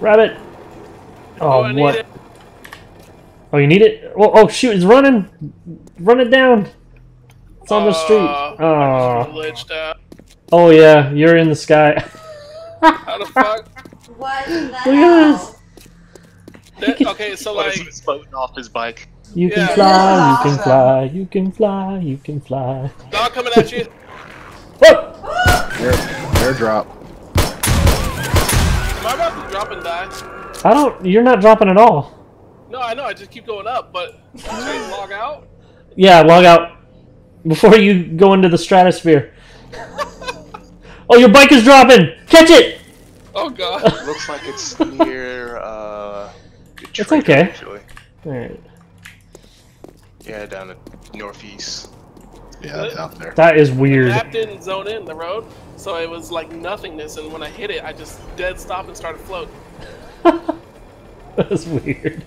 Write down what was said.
Rabbit! Oh, Oh, what? Oh, you need it? Oh, oh, shoot, it's running! Run it down! It's on the street. Uh, Oh. just glitched out. Oh, yeah, you're in the sky. How the fuck? What the Look at this! That- okay, so What like, is he floating off his bike? You can fly, you can fly, you can fly, you can fly. dog coming at you. Oh! Air, airdrop. Am I about to drop and die? I don't. You're not dropping at all. No, I know. I just keep going up, but should I log out? Yeah, log out before you go into the stratosphere. oh, your bike is dropping! Catch it! Oh god. Looks like it's near, uh... It's Detroit, okay. Actually. Alright. Yeah, down the northeast. Yeah, down there. That is The weird. map didn't zone in the road, so it was like nothingness. And when I hit it, I just dead stopped and started floating. That's weird.